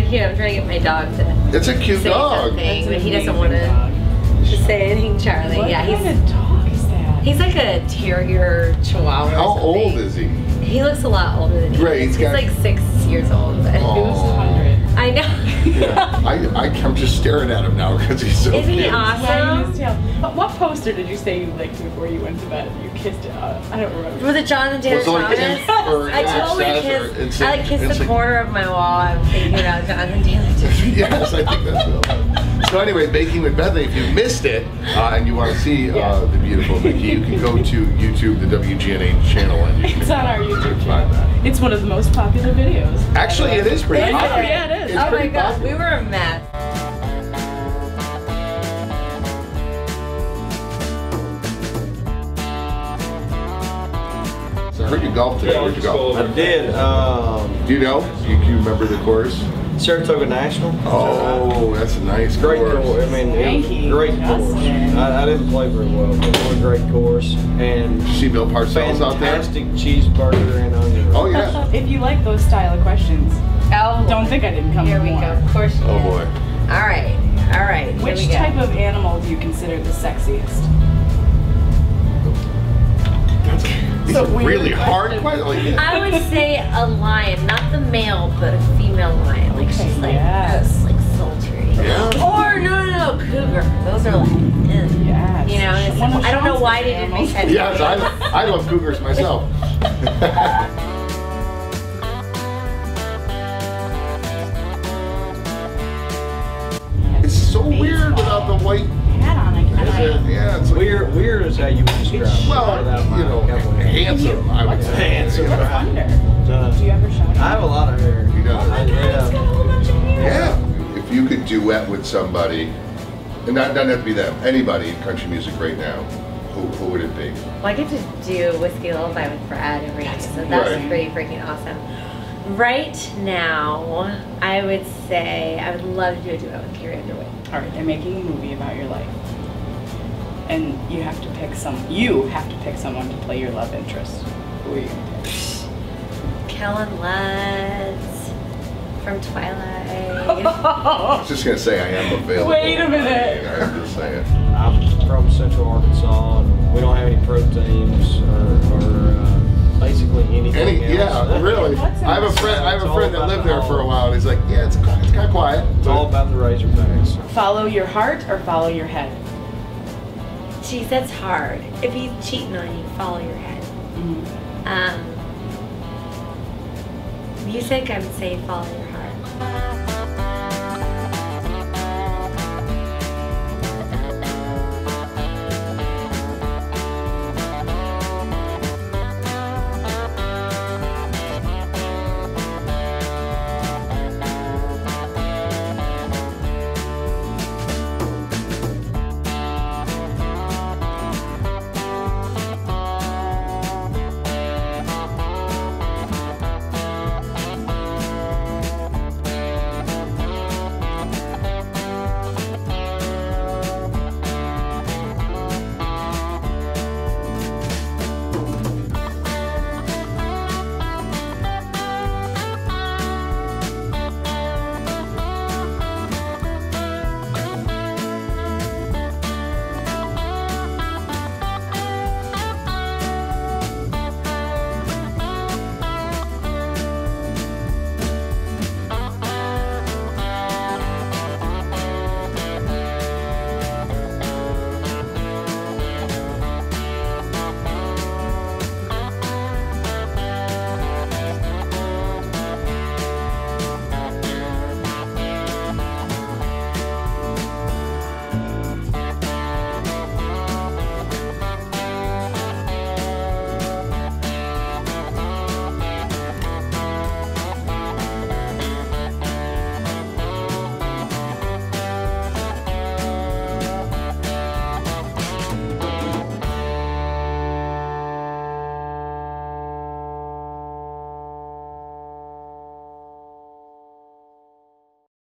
dog to It's a cute say dog. something, but he doesn't want to dog. to say anything, Charlie. What yeah, kind he's of dog is that? he's like a terrier chihuahua. or How old is he? He looks a lot older than he Right, is. he's He's got- like six years old. But I know. Yeah, I, I, I'm just staring at him now because he's so Isn't he cute. awesome? Wagging his tail. But what poster did you say you licked before you went to bed? You kissed it. Uh, I don't remember. Was it Jonathan Taylor Was it like or I in it totally says, or kissed. it's I like kissed it's the like- corner of my wall. I'm thinking about Jonathan Taylor too. yes, I think that's what. So anyway, Baking with Bethany. If you missed it uh, and you want to see uh, Yeah. the beautiful Mickey, you can go to YouTube, the WGNA channel, and you can It's on our YouTube find that. channel. It's one of the most popular videos. Actually, it is pretty it? popular. Yeah, it is. It's oh my pretty god, we were a mess. So I heard you golf today. Where'd you go? I did. Um, Do you know? Do you, do you remember the course? Saratoga National. Oh, that's a nice Great course. course. I mean, it was Thank a you, great course. I, I didn't play very well, but it was a great course and Did you see Bill Parcells out there? fantastic cheeseburger and onion. rings. Oh yeah. If you like those style of questions, Oh, don't think I didn't come Here we more. go. Of course you Oh did. boy. All right. All right. Which type of animal do you consider the sexiest? These So are weird really hard question. Like, I would say a lion, not the male, but a female lion. Like Okay, she's like, yes. like sultry. Yeah. Or no, no, no, cougar. Those are like, eh. Yes. you know. It's, I don't know why they didn't make that. yes, I, I love cougars myself. can Yeah, Weird, weird is how you would describe it. well, without my you know, vocabulary. handsome. I would say. Handsome. What's Right. under? Uh, Do you ever show? I have a lot of hair. He does. I, yeah. Yeah. If you could duet with somebody, and that doesn't have to be them, anybody in country music right now, who, who would it be? Well, I get to do Whiskey Lullaby with Brad every night, so that's Right. pretty freaking awesome. Right now, I would say I would love to do a duet with Carrie Underwood. All right, they're making a movie about your life, and you have to pick some. You have to pick someone to play your love interest. Who are you gonna? Kellen Lutz from Twilight. I was just gonna say I am available. Wait a minute. I mean, I'm just saying. I'm from Central Arkansas, and we don't have any pro teams or, or uh, basically anything Any, else. yeah, really. I have a friend. I have a friend that lived the there for a while, and he's like, "Yeah, it's it's kind of quiet." It's all about the Razorbacks. Follow your heart or follow your head. Jeez, that's hard. If he's cheating on you, follow your head. Mm-hmm. Um, music, I would say follow your heart.